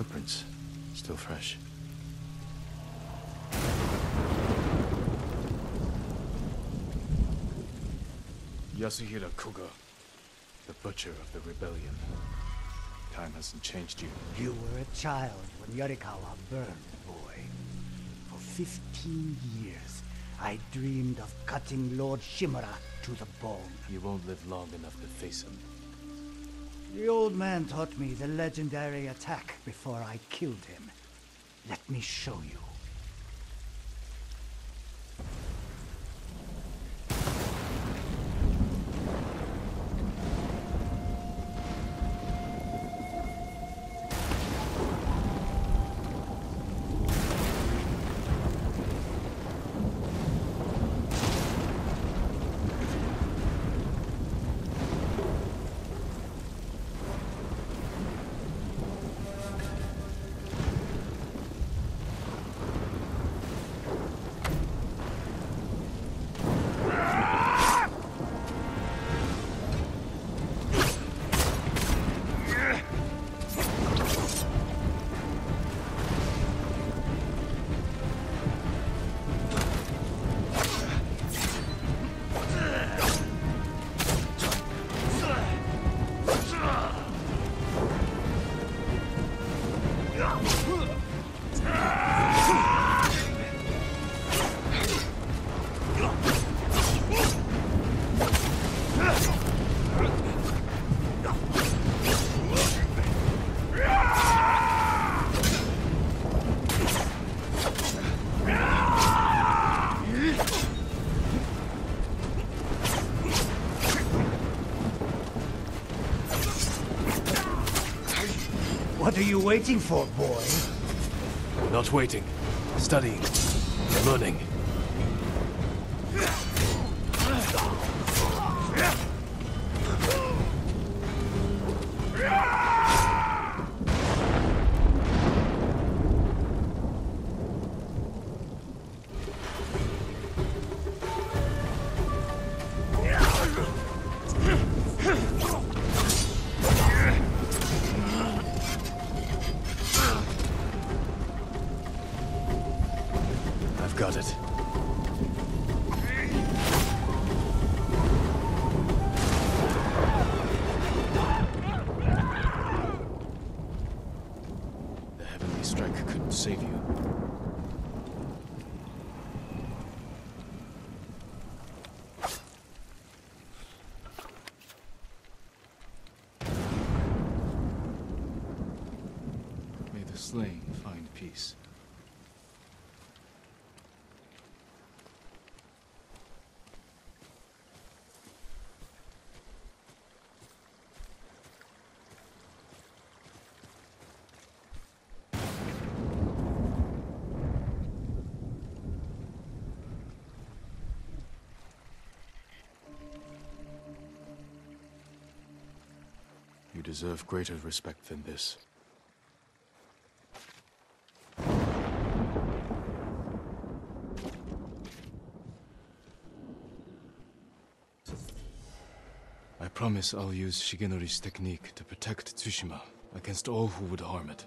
Footprints. Still fresh. Yasuhira Kuga, the butcher of the rebellion. Time hasn't changed you. You were a child when Yarikawa burned, boy. For 15 years, I dreamed of cutting Lord Shimura to the bone. You won't live long enough to face him. The old man taught me the legendary attack before I killed him. Let me show you. Ah! What are you waiting for, boy? Not waiting. Studying. Learning. Strike couldn't save you. May the slain find peace. You deserve greater respect than this. I promise I'll use Shigenori's technique to protect Tsushima against all who would harm it.